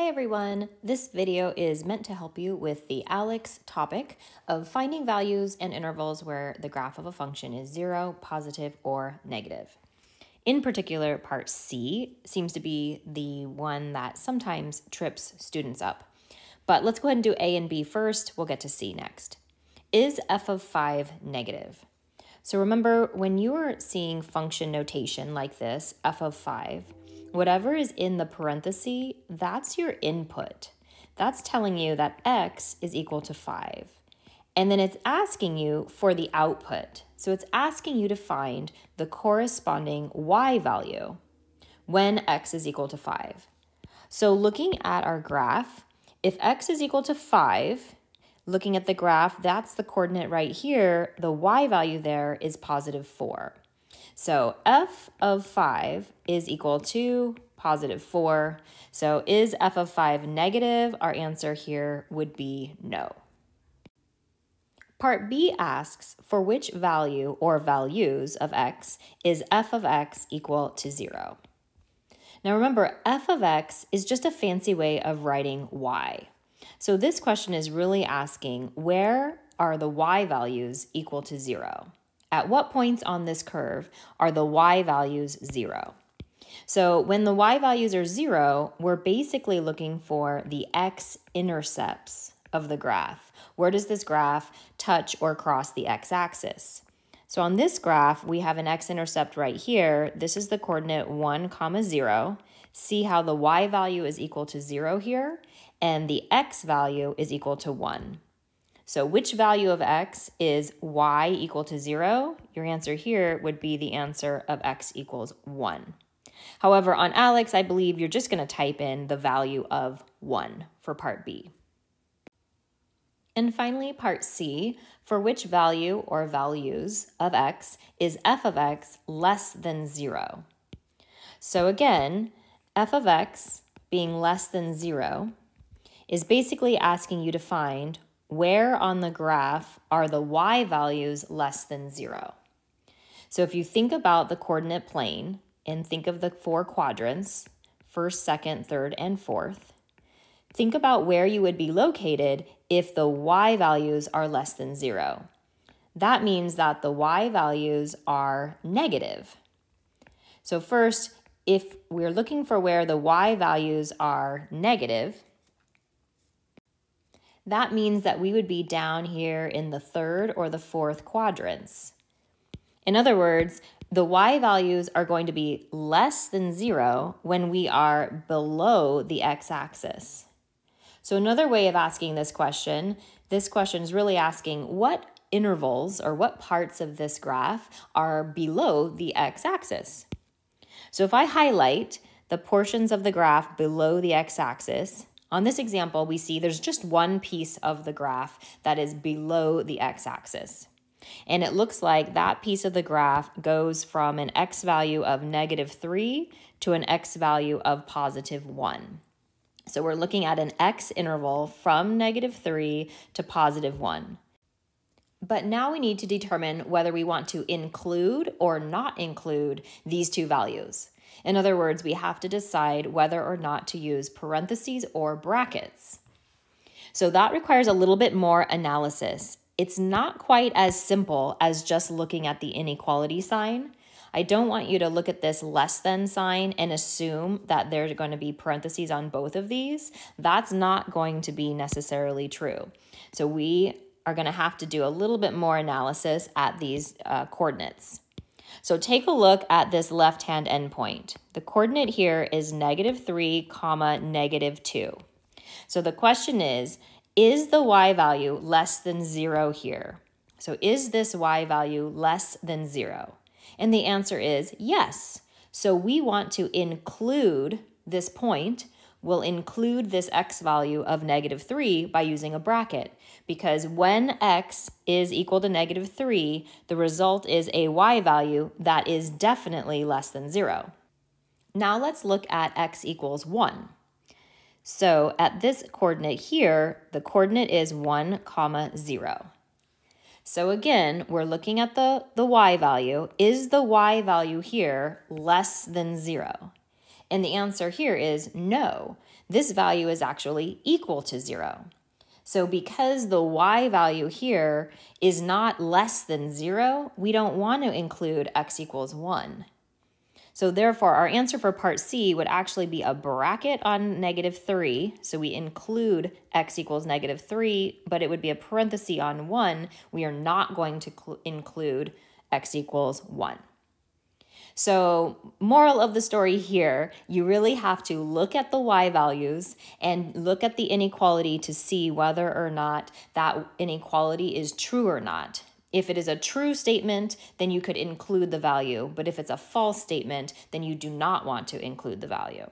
Hi everyone, this video is meant to help you with the ALEKS topic of finding values and intervals where the graph of a function is zero, positive, or negative. In particular, part C seems to be the one that sometimes trips students up. But let's go ahead and do A and B first, we'll get to C next. Is f of 5 negative? So remember, when you are seeing function notation like this, f of 5, Whatever is in the parenthesis, that's your input. That's telling you that x is equal to 5. And then it's asking you for the output. So it's asking you to find the corresponding y value when x is equal to 5. So looking at our graph, if x is equal to 5, looking at the graph, that's the coordinate right here. The y value there is positive 4. So f of 5 is equal to positive 4. So is f of 5 negative? Our answer here would be no. Part B asks for which value or values of x is f of x equal to 0. Now remember, f of x is just a fancy way of writing y. So this question is really asking where are the y values equal to 0? At what points on this curve are the y values zero? So when the y values are zero, we're basically looking for the x-intercepts of the graph. Where does this graph touch or cross the x-axis? So on this graph, we have an x-intercept right here. This is the coordinate 1 comma 0. See how the y value is equal to 0 here, and the x value is equal to 1. So which value of x is y equal to 0? Your answer here would be the answer of x equals 1. However, on ALEKS, I believe you're just going to type in the value of 1 for part B. And finally, part C, for which value or values of x is f of x less than 0? So again, f of x being less than 0 is basically asking you to find where on the graph are the y values less than zero? So if you think about the coordinate plane and think of the four quadrants, first, second, third, and fourth, think about where you would be located if the y values are less than zero. That means that the y values are negative. So first, if we're looking for where the y values are negative, that means that we would be down here in the third or the fourth quadrants. In other words, the y values are going to be less than zero when we are below the x-axis. So another way of asking this question, this question is really asking what intervals or what parts of this graph are below the x-axis. So if I highlight the portions of the graph below the x-axis, on this example, we see there's just one piece of the graph that is below the x-axis. And it looks like that piece of the graph goes from an x value of negative 3 to an x value of positive 1. So we're looking at an x interval from negative 3 to positive 1. But now we need to determine whether we want to include or not include these two values. In other words, we have to decide whether or not to use parentheses or brackets. So that requires a little bit more analysis. It's not quite as simple as just looking at the inequality sign. I don't want you to look at this less than sign and assume that there's going to be parentheses on both of these. That's not going to be necessarily true. So we are going to have to do a little bit more analysis at these uh, coordinates. So take a look at this left-hand endpoint. The coordinate here is negative 3 comma negative 2. So the question is, is the y value less than 0 here? So is this y value less than 0? And the answer is yes. So we want to include this point we'll include this x value of negative 3 by using a bracket because when x is equal to negative 3, the result is a y value that is definitely less than 0. Now let's look at x equals 1. So at this coordinate here, the coordinate is 1 comma 0. So again, we're looking at the, the y value. Is the y value here less than 0? And the answer here is no. This value is actually equal to zero. So because the y value here is not less than zero, we don't want to include x equals one. So therefore, our answer for part C would actually be a bracket on negative 3. So we include x equals negative 3, but it would be a parenthesis on 1. We are not going to include x equals 1. So, moral of the story here, you really have to look at the y values and look at the inequality to see whether or not that inequality is true or not. If it is a true statement, then you could include the value, but if it's a false statement, then you do not want to include the value.